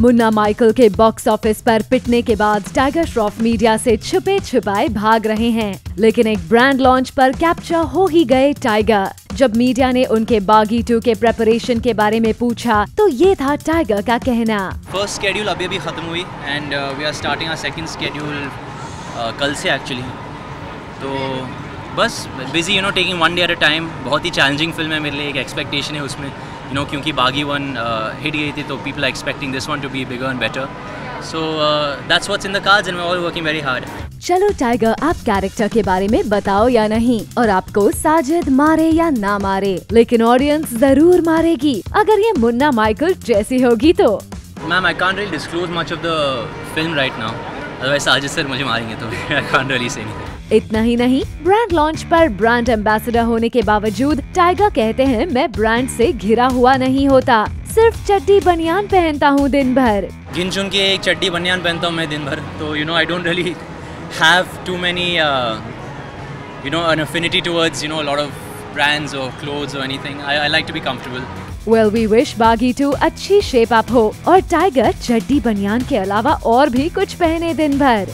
Munna Michael के box office पर पिटने के बाद टाइगर श्रॉफ मीडिया से छुपे छुपाए भाग रहे हैं। लेकिन एक ब्रांड लॉन्च पर कैप्चर हो ही गए टाइगर जब मीडिया ने उनके बागी टू के प्रेपरेशन के बारे में पूछा तो ये था टाइगर का कहना। फ़र्स्ट स्केड्यूल अभी अभी ख़त्म हुई and we are starting second schedule कल से एक्चुअली तो बस busy you know taking one day at a time बहुत ही चैलेंजिंग फ़िल्म है मेरे लिए, एक एक्सपेक्टेशन है उसमें। यू नो क्योंकि बागी वन हिट गई थी तो people are expecting this one to be bigger and better so that's what's in the cards and we all working very hard चलो टाइगर आप कैरेक्टर के बारे में बताओ या नहीं और आपको साजिद मारे या ना मारे लेकिन ऑडियंस ज़रूर मारेगी। अगर ये मुन्ना माइकल जैसी होगी तो। Ma'am I can't really disclose much of the film right now otherwise Sajid sir मुझे मारेंगे तो I can't really say anything इतना ही नहीं ब्रांड लॉन्च पर ब्रांड एम्बेसडर होने के बावजूद टाइगर कहते हैं मैं ब्रांड से घिरा हुआ नहीं होता सिर्फ़ चड्डी बनियान पहनता हूँ दिन भर गिन चुन के एक चड्डी बनियान पहनता हूँ मैं दिन भर तो you know I don't really have too many you know an affinity towards you know a lot of brands or clothes or anything. I, I like to be comfortable. Well we wish Baaghi two अच्छी shape up हो और tiger चड्डी बनियान के अलावा और भी कुछ पहने दिन भर